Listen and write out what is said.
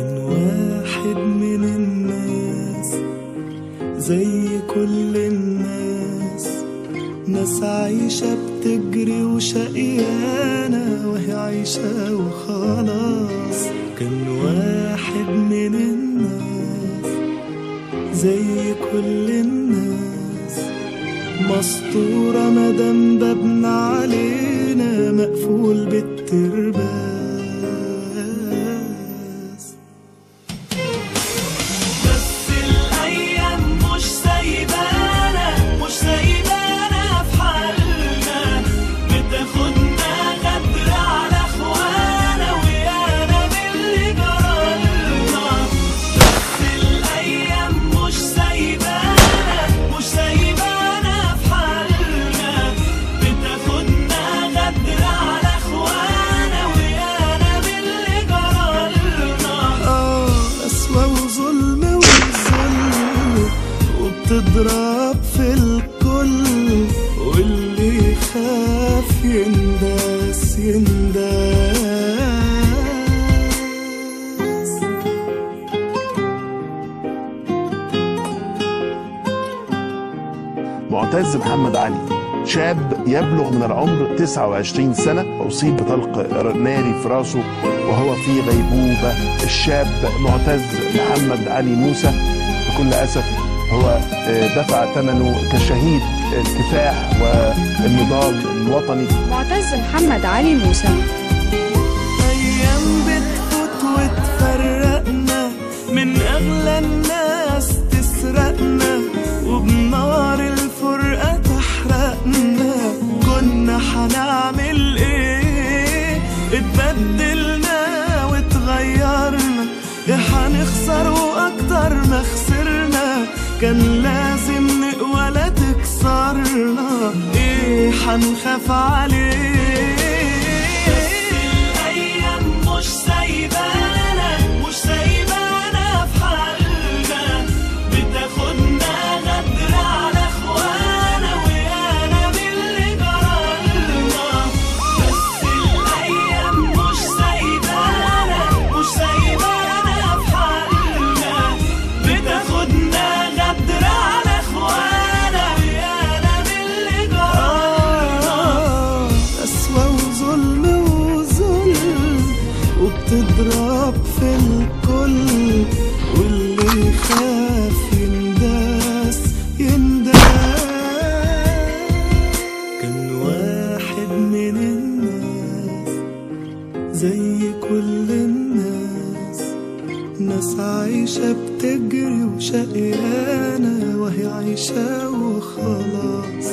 واحد من الناس زي كل الناس. ناس عايشة بتجري وشقيانة وهي عايشة وخلاص. كان واحد من الناس زي كل الناس. مسطورة مدام بابنا علينا مقفول بالترباس وبتضرب في الكل واللي يخاف ينداس ينداس. معتز محمد علي شاب يبلغ من العمر 29 سنة أصيب بطلق ناري في راسه وهو في غيبوبة. الشاب معتز محمد علي موسى بكل أسف هو آه، دفع ثمنه كشهيد الكفاح والنضال الوطني. معتز محمد علي موسى. أيام بتفوت وتفرقنا من أغلى الناس كان لازم نقوى لا تكسرنا. إيه حنخاف عليه وبتضرب في الكل واللي يخاف ينداس ينداس. كان واحد من الناس زي كل الناس ناس عايشة بتجري وشقيانة وهي عايشة وخلاص.